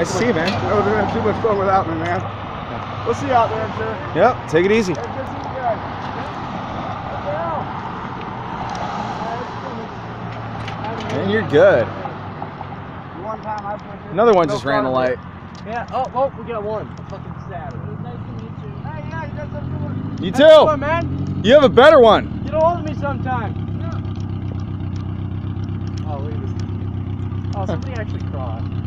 Nice to see you, man. No, they're having too much fun without me, man. We'll see you out there, sir. Yep. Take it easy. Hey, good to see you guys. What the hell? And you're good. One time I Another one no just ran the light. Yeah. Oh, oh, we got one. A fucking status. Hey, yeah, you got something to. You How's it too. man. You have a better one. Get a hold of me sometime. Oh, look at this. Oh, somebody actually crossed.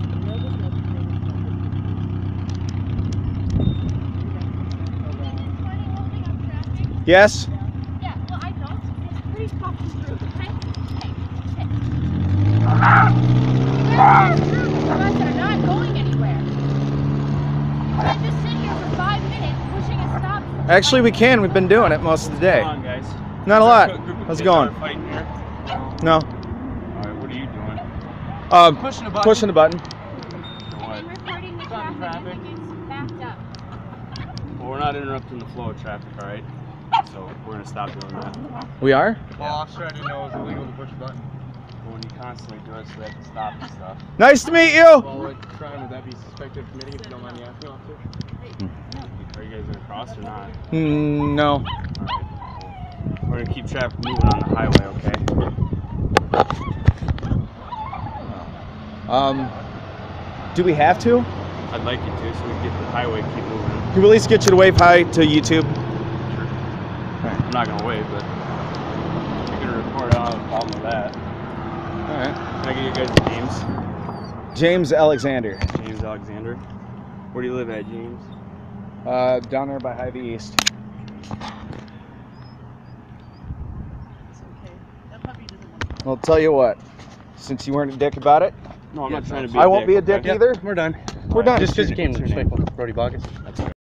Yes. Yeah, well, I don't. It's pretty fucking true, okay? Hey, hey. You guys are not going anywhere. You can't just sit here for five minutes pushing a stop. Actually, we can. We've been doing it most of the day. Come on, guys. Not a lot. How's it going? Fighting here. No. All right, what are you doing? Uh, Pushing a button. pushing the button. Doing what? I'm reporting the traffic. traffic. It's backed up. Well, we're not interrupting the flow of traffic, all right? So we're gonna stop doing that. We are. Well, officer, I didn't know it was illegal to push a button. But when you constantly do it, so we have to stop and stuff. Nice to meet you. Well, what crime would that be suspected of committing if you don't mind me asking, officer? Are you guys gonna cross or not? Mm, no. All right. We're gonna keep traffic moving on the highway, okay? Um, do we have to? I'd like you to, so we get the highway keep moving. Can we at least get you to wave hi to YouTube? I'm not gonna wait, but you're gonna record. I don't have a problem with that. All right. Can I get you guys' names? James Alexander. James Alexander. Where do you live at, James? Uh, down there by Hy-Vee East. Well, tell you what. Since you weren't a dick about it, No, I'm Yeah, not trying to be. I a won't be a okay? dick either. We're done. We're done. Just because you What's came your respectful. Brody Boggins. That's okay.